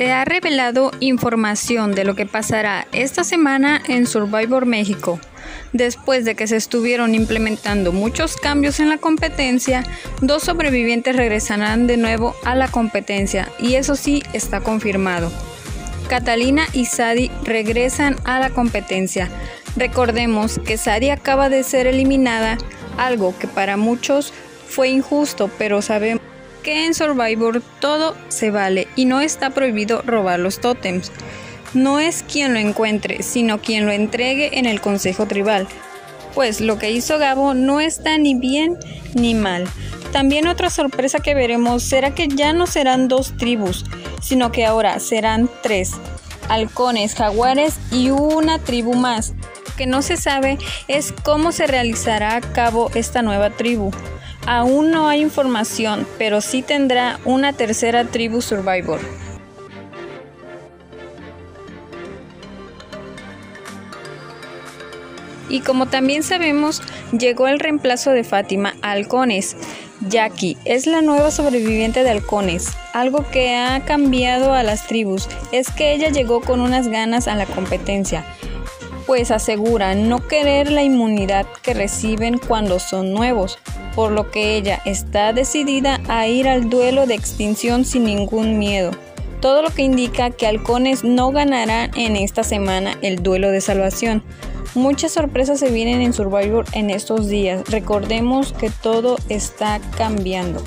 ha revelado información de lo que pasará esta semana en Survivor México. Después de que se estuvieron implementando muchos cambios en la competencia, dos sobrevivientes regresarán de nuevo a la competencia y eso sí está confirmado. Catalina y Sadi regresan a la competencia. Recordemos que Sadi acaba de ser eliminada, algo que para muchos fue injusto, pero sabemos en Survivor todo se vale y no está prohibido robar los tótems. No es quien lo encuentre, sino quien lo entregue en el Consejo Tribal. Pues lo que hizo Gabo no está ni bien ni mal. También otra sorpresa que veremos será que ya no serán dos tribus, sino que ahora serán tres. Halcones, jaguares y una tribu más. Que no se sabe es cómo se realizará a cabo esta nueva tribu. Aún no hay información, pero sí tendrá una tercera tribu Survivor. Y como también sabemos, llegó el reemplazo de Fátima a Halcones. Jackie es la nueva sobreviviente de Halcones. Algo que ha cambiado a las tribus es que ella llegó con unas ganas a la competencia, pues asegura no querer la inmunidad que reciben cuando son nuevos, por lo que ella está decidida a ir al duelo de extinción sin ningún miedo. Todo lo que indica que Halcones no ganarán en esta semana el duelo de salvación. Muchas sorpresas se vienen en Survivor en estos días. Recordemos que todo está cambiando.